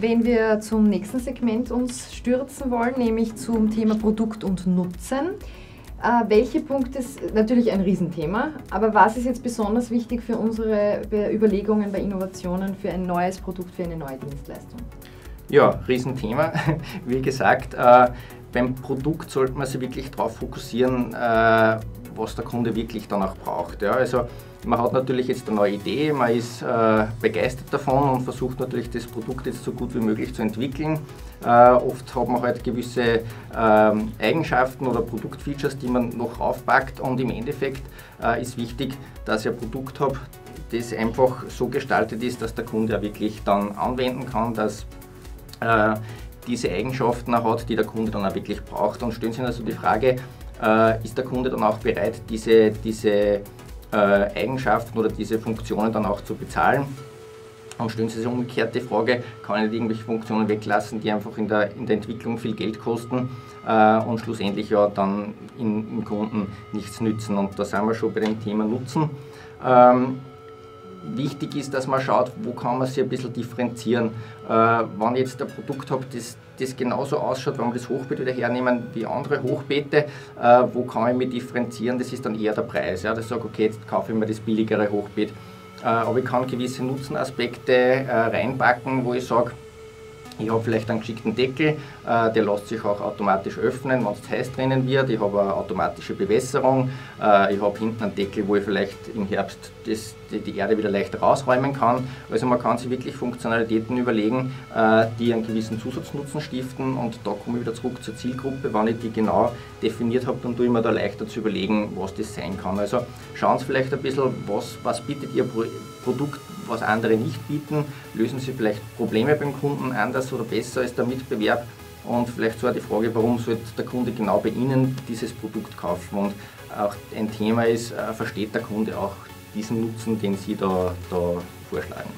wenn wir zum nächsten Segment uns stürzen wollen, nämlich zum Thema Produkt und Nutzen. Äh, welche Punkte ist natürlich ein Riesenthema, aber was ist jetzt besonders wichtig für unsere Überlegungen bei Innovationen für ein neues Produkt, für eine neue Dienstleistung? Ja, Riesenthema. Wie gesagt, äh, beim Produkt sollte man sich wirklich darauf fokussieren, äh, was der Kunde wirklich dann auch braucht. Ja, also man hat natürlich jetzt eine neue Idee, man ist äh, begeistert davon und versucht natürlich das Produkt jetzt so gut wie möglich zu entwickeln. Äh, oft hat man halt gewisse ähm, Eigenschaften oder Produktfeatures, die man noch aufpackt und im Endeffekt äh, ist wichtig, dass ich ein Produkt habe, das einfach so gestaltet ist, dass der Kunde auch wirklich dann anwenden kann, dass äh, diese Eigenschaften hat, die der Kunde dann auch wirklich braucht. Und stellen sich also die Frage, äh, ist der Kunde dann auch bereit, diese, diese äh, Eigenschaften oder diese Funktionen dann auch zu bezahlen? Und stellen Sie sich umgekehrt die Frage, kann ich nicht irgendwelche Funktionen weglassen, die einfach in der, in der Entwicklung viel Geld kosten äh, und schlussendlich ja dann im Kunden nichts nützen. Und da sind wir schon bei dem Thema Nutzen. Ähm, wichtig ist, dass man schaut, wo kann man sich ein bisschen differenzieren. Äh, wenn ich jetzt ein Produkt habe, das, das genauso ausschaut, wenn wir das Hochbeet wieder hernehmen wie andere Hochbeete, äh, wo kann ich mich differenzieren, das ist dann eher der Preis. Ja. Dass ich sage, okay, jetzt kaufe ich mir das billigere Hochbeet. Äh, aber ich kann gewisse Nutzenaspekte äh, reinpacken, wo ich sage, ich habe vielleicht einen geschickten Deckel, äh, der lässt sich auch automatisch öffnen, wenn es heiß drinnen wird. Ich habe eine automatische Bewässerung. Äh, ich habe hinten einen Deckel, wo ich vielleicht im Herbst das, die, die, Erde wieder leicht rausräumen kann. Also man kann sich wirklich Funktionalitäten überlegen, äh, die einen gewissen Zusatznutzen stiften. Und da komme ich wieder zurück zur Zielgruppe. Wenn ich die genau definiert habe, dann tue ich mir da leichter zu überlegen, was das sein kann. Also schauen Sie vielleicht ein bisschen, was, was bietet Ihr Produkt, was andere nicht bieten. Lösen Sie vielleicht Probleme beim Kunden anders oder besser als der Mitbewerb. Und vielleicht so die Frage, warum sollte der Kunde genau bei Ihnen dieses Produkt kaufen? Und auch ein Thema ist, äh, versteht der Kunde auch diesen Nutzen, den Sie da, da vorschlagen?